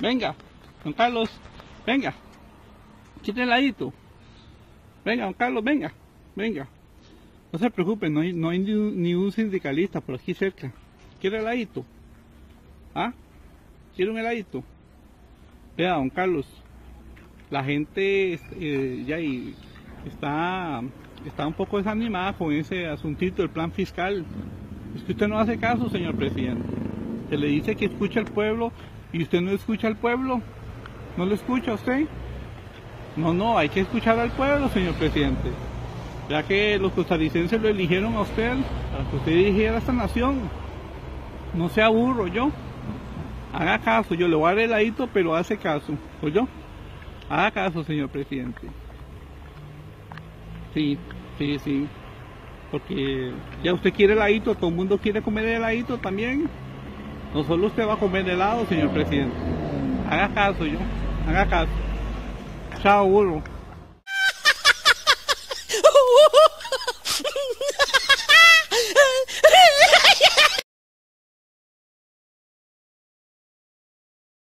Venga, don Carlos, venga. Quite el ladito. Venga, don Carlos, venga, venga. No se preocupe, no hay, no hay ni, un- sindicalista por aquí cerca. ¿Quiere heladito? ¿Ah? ¿Quiere un heladito? Vea, don Carlos, la gente eh, ya está, está un poco desanimada con ese asuntito del plan fiscal. Es que usted no hace caso, señor presidente. Se le dice que escucha al pueblo y usted no escucha al pueblo. ¿No lo escucha usted? No, no, hay que escuchar al pueblo, señor presidente. Ya que los costarricenses lo eligieron a usted para que usted dirigiera esta nación. No sea burro, yo. Haga caso, yo le voy a dar heladito, pero hace caso. yo? Haga caso, señor presidente. Sí, sí, sí. Porque ya usted quiere heladito, todo el mundo quiere comer heladito también. No solo usted va a comer helado, señor presidente. Haga caso, yo. Haga caso. Chao, burro.